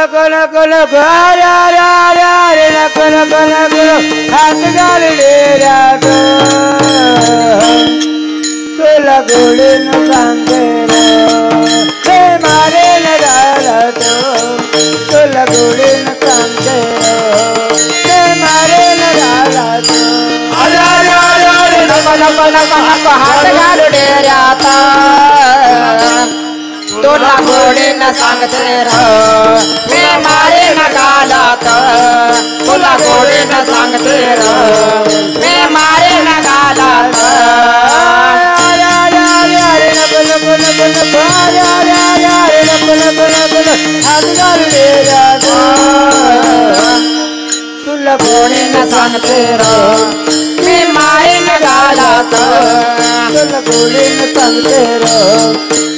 नको नको नको अरे अरे अरे अरे नको नको नको हात तुला सांगते रे मारे न तुला रे मारे न घालत अरे अरे अरे अरे नको नको नको नको हात घालू डेऱ्यात तुला गोडीनं सांगते र मी मारे न घालत. तुला गोडीनं सांगते र मी मारे न डेऱ्यात तुला गोडीनं सांगते र मी मारे न घालत. तुला गोडीनं सांगते रो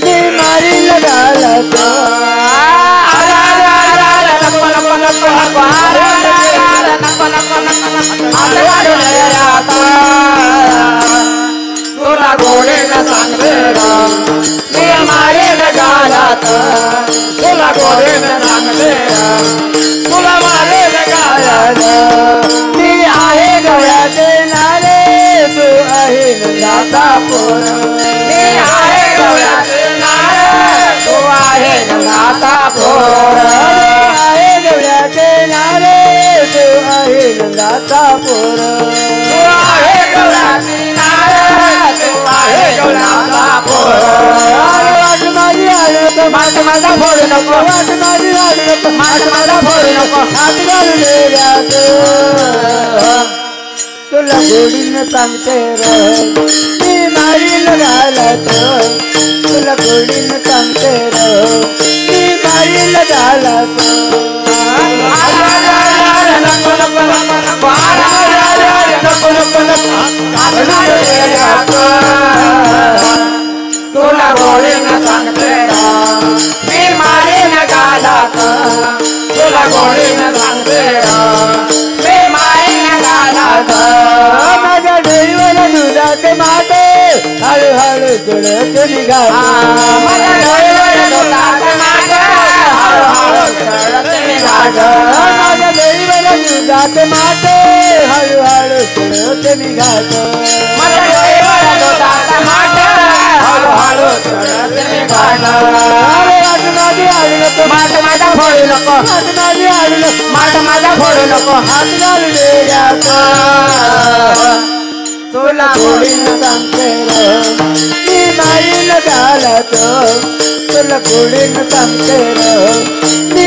तुला गोडीनं सांगते र मी मारे न घालत तुला गोडीनं सांगते र तुला मारे न घालत मी आहे गवळ्याचे नारे तू आहे जाता पोर गंगाचा पोर आहे गवळ्याचे नारे तू आहे नंदाचा पोर. आहे गवळ्याचे नारे तू आहे गवळ्याचा पोर. वाट माझी आडत माट माझा फोडू नको. वाट माझी आडत माट माझा फोडू नको. हात घालून तुला गोडीनं सांगते र मी मारील घालत गोडीनं सांगते र मी मारीन गालात तुला गोडीनं सांगते मी मारीन गालात माझ्या डोईवर दुधाचे माते हळूहळू तुळत निघाला माझ्या डोळ्यावर दुधाचं माते हळूहळू चढत निघालं. माझ्या डोईवर दुधाचे माटे हळूहळू तुळत निघाला माट माझा फोडू नको माट माझा फोडू नको तुला गोडीनं सांगते मी मारीन घालत तुला गोडीनं सांगते मी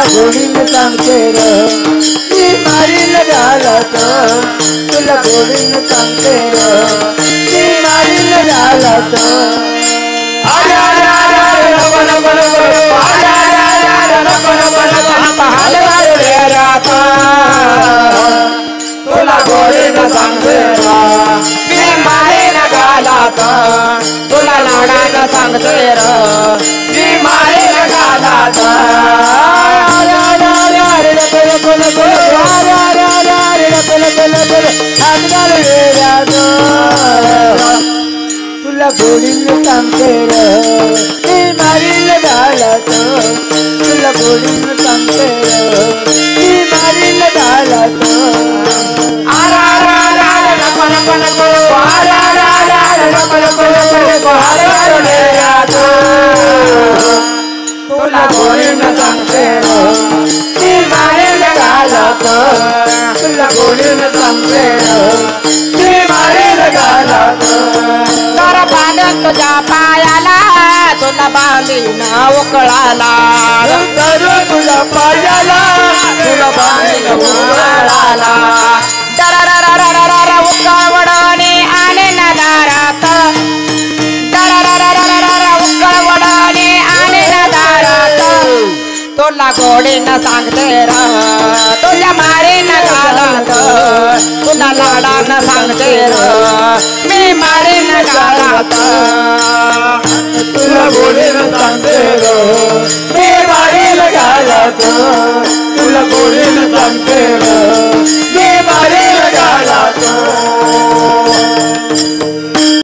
तुला गोविंदा सांगते र. मी मारील घालत तुला गोडीनं सांगते र. मी मारील घालत अरे अरे अरे अरे नको नको नको नको नको नको गोडीनं सांगते र मी मारील घालत तुला गोडीनं सांगते र मी मारील घालत अरे अरे अरे अरे नको नको नको नको अरे अरे अरे अरे नको नको नको नको अरे अरे रे आता तुला गोडीनं सांगते र मी मारेन गालात तुला गोडीनं सांगते र मी मारेन गालात तुझ्या पायाला तुला बांधीन उकळाला धरू तुझ्या पायाला तुला बांधीन उकळाला उकळवडणे आले ना दारात. दरारारारारारा उकळवडणे आले ना दारात. तुला गोडीनं सांगते र तुझ्या मारेनं गालात तुला लाडानं सांगते र. मी मारेन गालात तुला गोडीनं सांगते मी मारील गालात तुला गोडीनं